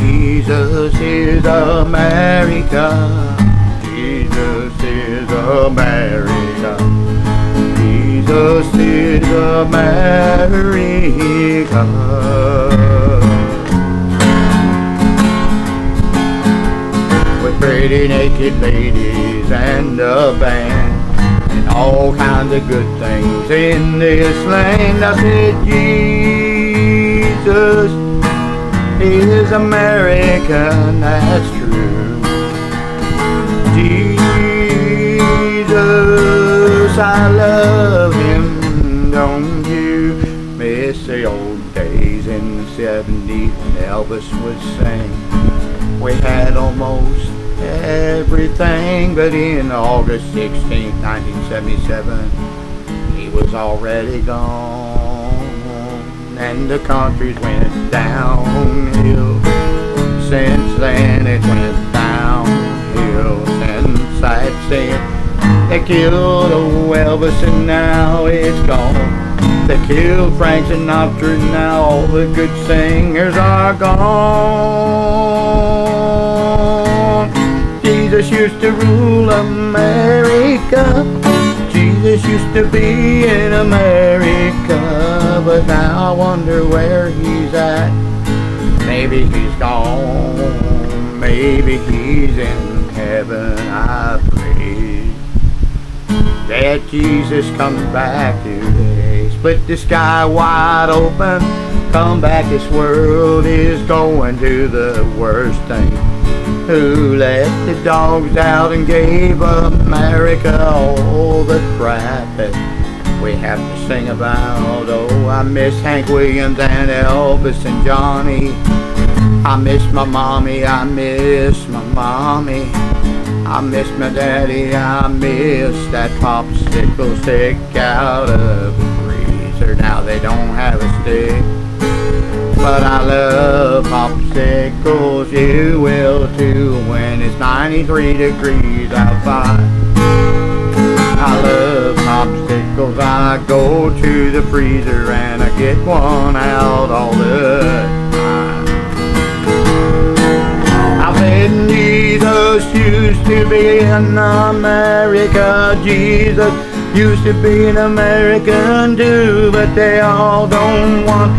Jesus is America. Jesus is America. Jesus is America. With pretty naked ladies and a band and all kinds of good things in this land. I said, Jesus is American, that's true. Jesus, I love him, don't you? Miss the old days in the 70s when Elvis would sing. We had almost everything, but in August 16, 1977, he was already gone, and the country's went downhill. Since then, it went downhill. Since I'd seen they killed old Elvis, and now it's gone. They killed Frank Sinatra, and now all the good singers are gone. Jesus used to rule America. Jesus used to be in America, but now I wonder where he's at. Maybe he's gone, maybe he's in heaven. I that Jesus comes back today. Split the sky wide open, come back. This world is going to the worst thing who let the dogs out and gave America all the crap that we have to sing about. Oh, I miss Hank Williams and Elvis and Johnny. I miss my mommy, I miss my mommy. I miss my daddy, I miss that popsicle stick out of the freezer. Now they don't have a stick. But I love popsicles, you will too when it's 93 degrees outside. I love popsicles, I go to the freezer and I get one out all the Jesus used to be in America, Jesus used to be an American too, but they all don't want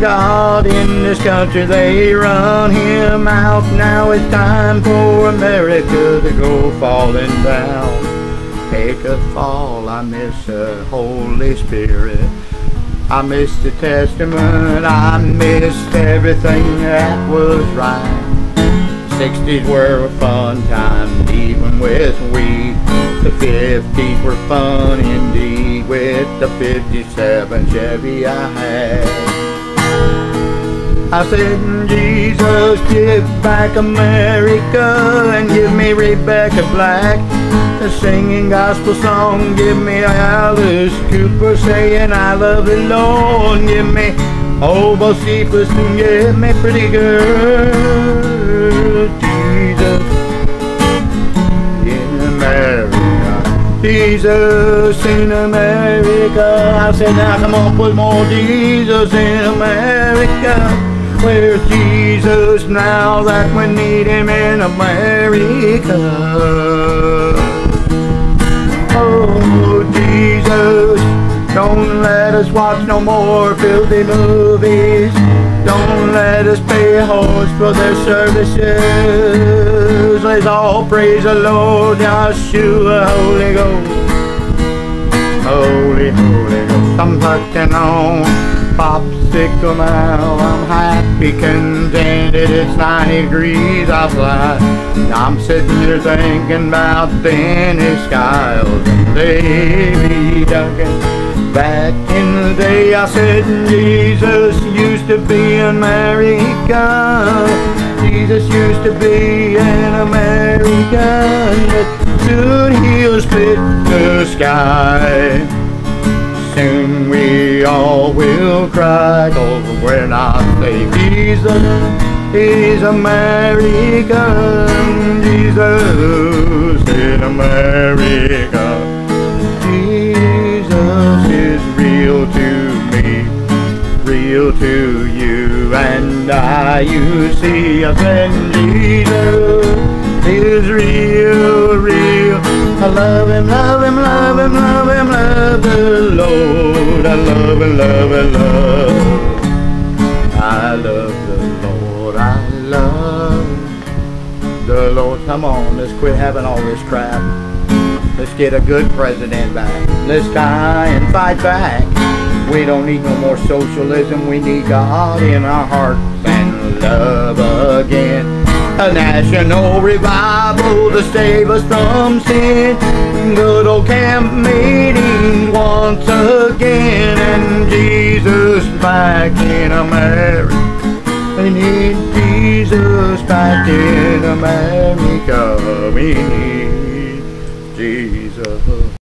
God in this country, they run him out. Now it's time for America to go falling down. Take a fall, I miss the Holy Spirit. I miss the Testament, I missed everything that was right. 60s were a fun time, even with weed. The 50s were fun indeed, with the 57 Chevy I had. I said, Jesus, give back America and give me Rebecca Black. A singing gospel song, give me Alice Cooper saying I love the Lord. Give me old Bocephus and give me pretty girl. Jesus in America. Jesus in America. I said, now come on, put more Jesus in America. Where's Jesus now that we need him in America? Oh, Jesus, don't let us watch no more filthy movies. Don't let us pay horse for their services. Let's all praise the Lord, Yeshua, Holy Ghost. Holy, Holy Ghost, I'm fucking on popsicle now. I'm happy, contented. It's 90 degrees outside. I'm sitting here thinking about Dennis Skiles and Davy Duncan. Back in the day, I said Jesus used to be in America. Jesus used to be an American, but soon he'll split the sky. Soon we all will cry, cause we're not saved. Jesus is American. Jesus in America. Real to you, and I, you see, I said Jesus is real, real. I love him, love him, love him, love him, love the Lord. I love him, love him, love. I love the Lord, I love the Lord. Come on, let's quit having all this crap. Let's get a good president back. Let's try and fight back. We don't need no more socialism. We need God in our hearts and love again. A national revival to save us from sin. Good old camp meeting once again. And Jesus back in America. We need Jesus back in America. We need Jesus.